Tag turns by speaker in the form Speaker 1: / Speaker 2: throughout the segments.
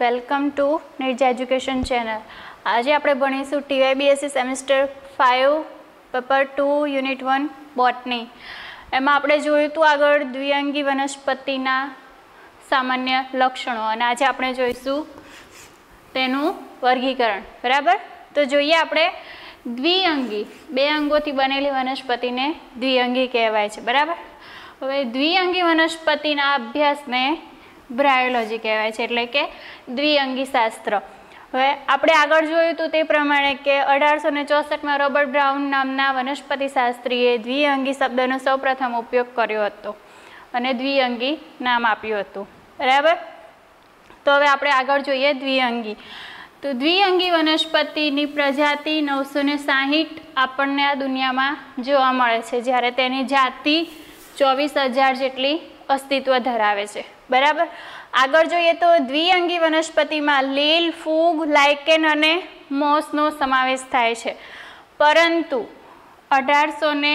Speaker 1: Welcome to Nirja education channel. આજે આપણે ભણીશું TYBSc semester five paper two, unit one, botany. એમાં આપણે જોયું હતું આગળ દ્વિઅંગી વનસ્પતિના સામાન્ય લક્ષણો અને આજે આપણે જોઈશું તેનું વર્ગીકરણ. બરાબર? તો જોઈએ આપણે દ્વિઅંગી, બે અંગોથી બનેલી વનસ્પતિને દ્વિઅંગી કહેવાય છે. બરાબર? હવે દ્વિઅંગી વનસ્પતિના અભ્યાસને બ્રાયોલોજી કહેવાય છે, એટલે કે દ્વિઅંગી શાસ્ત્ર હવે આપણે આગળ જોયું હતું તે પ્રમાણે કે અઢારસો ને ચોસઠમાં રોબર્ટ બ્રાઉન નામના વનસ્પતિ શાસ્ત્રીએ દ્વિઅંગી શબ્દનો સૌપ્રથમ ઉપયોગ કર્યો હતો અને દ્વિઅંગી નામ આપ્યું હતું. બરાબર? તો હવે આપણે આગળ જોઈએ દ્વિઅંગી. તો દ્વિઅંગી વનસ્પતિની પ્રજાતિ નવસો ને સાહીઠ આપણને આ દુનિયામાં જોવા મળે છે, જ્યારે તેની જાતિ ચોવીસ હજાર જેટલી અસ્તિત્વ ધરાવે છે. બરાબર? આગળ જોઈએ તો દ્વિઅંગી વનસ્પતિમાં લીલ, ફૂગ, લાઇકેન અને મોસનો સમાવેશ થાય છે. પરંતુ અઢારસો ને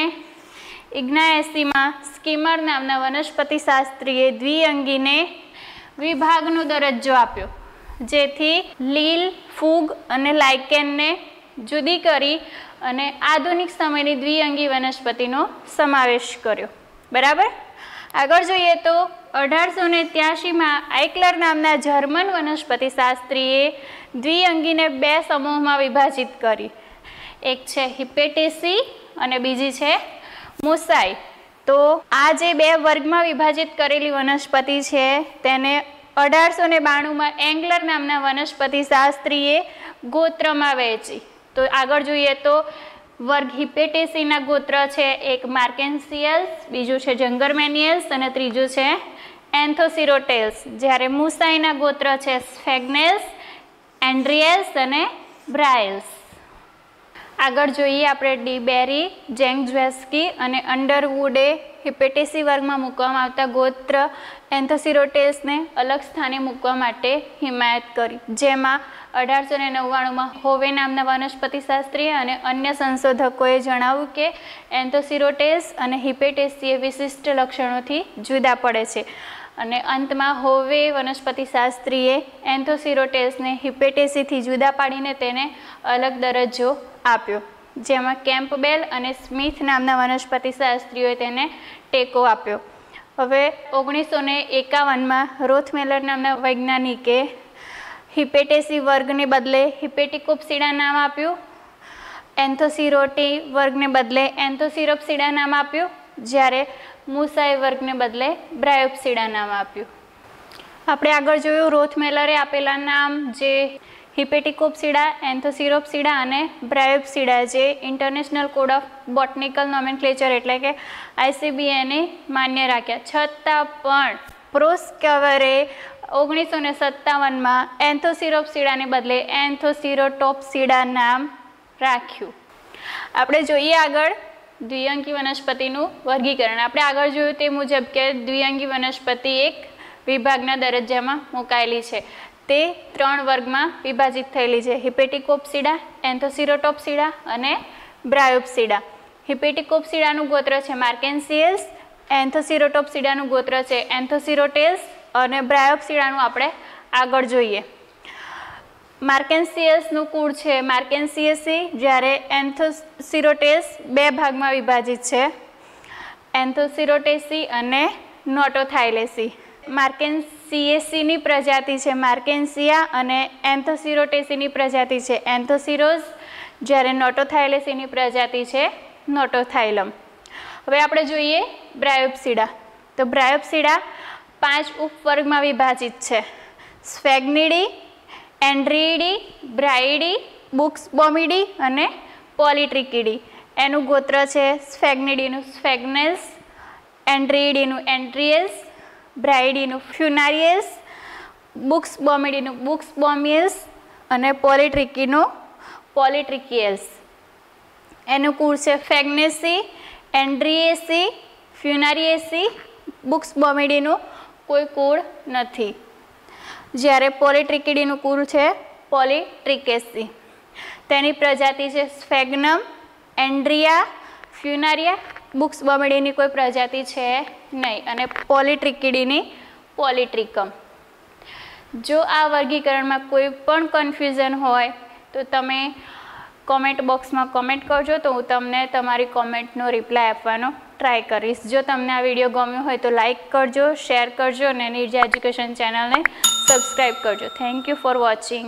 Speaker 1: ઇગ્નાએસીમાં સ્કીમર નામના વનસ્પતિશાસ્ત્રીએ દ્વિઅંગીને વિભાગનો દરજ્જો આપ્યો, જેથી લીલ, ફૂગ અને લાઇકેનને જુદી કરી અને આધુનિક સમયની દ્વિઅંગી વનસ્પતિનો સમાવેશ કર્યો. બરાબર? આગળ જોઈએ તો અઢારસો ને ત્યાસીમાં આઇકલર નામના જર્મન વનસ્પતિ શાસ્ત્રીએ દ્વિઅંગીને બે સમૂહમાં વિભાજિત કરી. એક છે હિપેટેસી અને બીજી છે મુસાઈ. તો આ જે બે વર્ગમાં વિભાજિત કરેલી વનસ્પતિ છે, તેને અઢારસો ને બાણુંમાં એંગ્લર નામના વનસ્પતિ શાસ્ત્રીએ ગોત્રમાં વહેંચી. તો આગળ જોઈએ તો વર્ગ હિપેટેસીના ગોત્ર છે. એક માર્કેન્સિયલ્સ, બીજું છે જંગરમેનિયલ્સ અને ત્રીજું છે એન્થોસિરોટેલ્સ. જ્યારે મુસાઈના ગોત્ર છે સ્ફેગ્નેલ્સ, એન્ડ્રિયલ્સ અને બ્રાઇલ્સ આગળ જોઈએ આપણે ડીબેરી જેંગજ્વેસ્કી અને અંડરવુડે હિપેટેસી વર્ગમાં મૂકવામાં આવતા ગોત્ર એન્થોસિરોટેલ્સને અલગ સ્થાને મૂકવા માટે હિમાયત કરી. જેમાં અઢારસો ને નવ્વાણુંમાં હોવે નામના વનસ્પતિશાસ્ત્રી અને અન્ય સંશોધકોએ જણાવ્યું કે એન્થોસિરોટેલ્સ અને હિપેટેસી એ વિશિષ્ટ લક્ષણોથી જુદા પડે છે. અને અંતમાં હોવે વનસ્પતિશાસ્ત્રીએ એન્થોસિરોટેસને હિપેટેસીથી જુદા પાડીને તેને અલગ દરજ્જો આપ્યો, જેમાં કેમ્પબેલ અને સ્મિથ નામના વનસ્પતિશાસ્ત્રીઓએ તેને ટેકો આપ્યો. હવે ઓગણીસો ને એકાવનમાં રોથમેલર નામના વૈજ્ઞાનિકે હિપેટેસી વર્ગને બદલે હિપેટિકોપસીડા નામ આપ્યું, એન્થોસિરોટી વર્ગને બદલે એન્થોસિરોપસીડા નામ આપ્યું, જ્યારે મુસાઈ વર્ગને બદલે બ્રાયોપ્સિડા નામ આપ્યું. આપણે આગળ જોયું રોથમેલરે આપેલા નામ જે હિપેટિકોપ્સિડા, એન્થોસિરોપ્સિડા અને બ્રાયોપ્સિડા જે international code of botanical nomenclature એટલે કે આઈસીબીએને માન્ય રાખ્યા. છતાં પણ પ્રોસ્કવરે ઓગણીસો ને સત્તાવનમાં એન્થોસિરોપ્સિડાને બદલે એન્થોસિરોટોપ્સિડા નામ રાખ્યું. આપણે જોઈએ આગળ દ્વિઅંગી વનસ્પતિનું વર્ગીકરણ. આપણે આગળ જોયું તે મુજબ કે દ્વિઅંગી વનસ્પતિ એક વિભાગના દરજ્જામાં મુકાયેલી છે. તે ત્રણ વર્ગમાં વિભાજિત થયેલી છે. હિપેટિકોપસીડા, એન્થોસિરોટોપસીડા અને બ્રાયોપસીડા. હિપેટિકોપસીડાનું ગોત્ર છે માર્કેન્સિયલ્સ, એન્થોસિરોટોપસીડાનું ગોત્ર છે એન્થોસિરોટેલ્સ અને બ્રાયોપસીડાનું આપણે આગળ જોઈએ. માર્કેન્સિયસનું કુળ છે. માર્કેન્સિયસી જ્યારે એન્થોસિરોટેસ બે ભાગમાં વિભાજિત છે. એન્થોસિરોટેસી અને નોટોથાઇલેસી માર્કેન્સિએસીની પ્રજાતિ છે. માર્કેન્સિયા અને એન્થોસિરોટેસીની પ્રજાતિ છે. એન્થોસિરોઝ જ્યારે નોટોથાઇલેસીની પ્રજાતિ છે નોટોથાઇલમ હવે આપણે જોઈએ બ્રાયોપ્સિડા. તો બ્રાયોપ્સિડા પાંચ ઉપવર્ગમાં વિભાજિત છે. સ્ફેગ્નિડી એન્ડ્રીડી બ્રાઇડી બુક્સ, બોમિડી અને પોલિટ્રિકીડી. એનું ગોત્ર છે સ્ફેગ્નિડીનું સ્ફેગ્નેસ એન્ડ્રીડીનું એન્ટ્રિયલ્સ બ્રાઇડીનું ફ્યુનારિયસ બુક્સ, બોમિડીનું બુક્સ બોમિયસ અને પોલિટ્રિકીનું પોલિટ્રિકિયલ્સ. એનું કુળ છે ફેગ્નેસી, એન્ડ્રીએસી, ફ્યુનારિએસી, બુક્સ, બોમિડીનું કોઈ કુળ નથી. જ્યારે પોલિટ્રિકિડીનું કુલ છે પોલિટ્રિકેસી. તેની પ્રજાતિ છે સ્ફેગ્નમ, એન્ડ્રિયા, ફ્યુનારિયા. બુક્સ બોમેડીની કોઈ પ્રજાતિ છે નહીં અને પોલિટ્રિકિડીની પોલિટ્રિકમ. જો આ વર્ગીકરણમાં કોઈ પણ કન્ફ્યુઝન હોય, તો તમે કોમેન્ટ બોક્સમાં કોમેન્ટ કરજો તો હું તમને તમારી કોમેન્ટનો રિપ્લાય આપવાનો ટ્રાય કરીશ. જો તમને આ વીડિયો ગમ્યો હોય તો લાઇક કરજો શેર કરજો અને નિર્જા એજ્યુકેશન ચેનલને સબસ્ક્રાઈબ કરજો. Thank you for watching